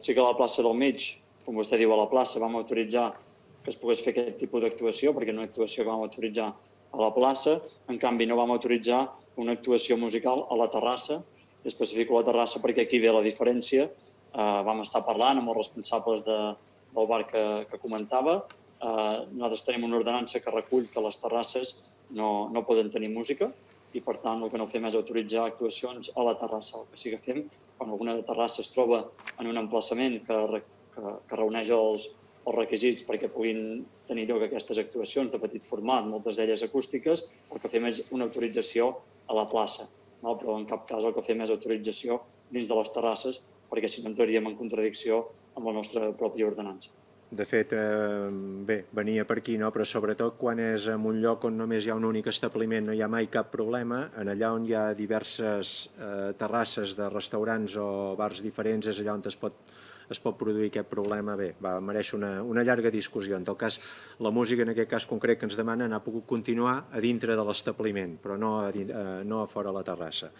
sí que a la plaça del mig, com vostè diu, a la plaça vam autoritzar que es pogués fer aquest tipus d'actuació, perquè no actuació que vam autoritzar a la plaça. En canvi, no vam autoritzar una actuació musical a la terrassa, especifico la terrassa perquè aquí ve la diferència. Uh, vam estar parlant amb els responsables de, del bar que, que comentava. Uh, nosaltres tenim una ordenança que recull que les terrasses no, no poden tenir música, i per tant el que no fem és autoritzar actuacions a la terrassa. El que sí que fem, quan alguna terrassa es troba en un emplaçament que, que, que reuneix els, els requisits perquè puguin tenir lloc aquestes actuacions de petit format, moltes d'elles acústiques, el que fem és una autorització a la plaça, no? però en cap cas el que fem és autorització dins de les terrasses perquè si no entraríem en contradicció amb la nostra pròpia ordenança. De fet, eh, bé, venia per aquí, no? però sobretot quan és en un lloc on només hi ha un únic establiment no hi ha mai cap problema, en allà on hi ha diverses eh, terrasses de restaurants o bars diferents és allà on es pot, es pot produir aquest problema, bé, va, mereix una, una llarga discussió. En tot cas, la música en aquest cas concret que ens demanen ha pogut continuar a dintre de l'establiment, però no a, eh, no a fora la terrassa.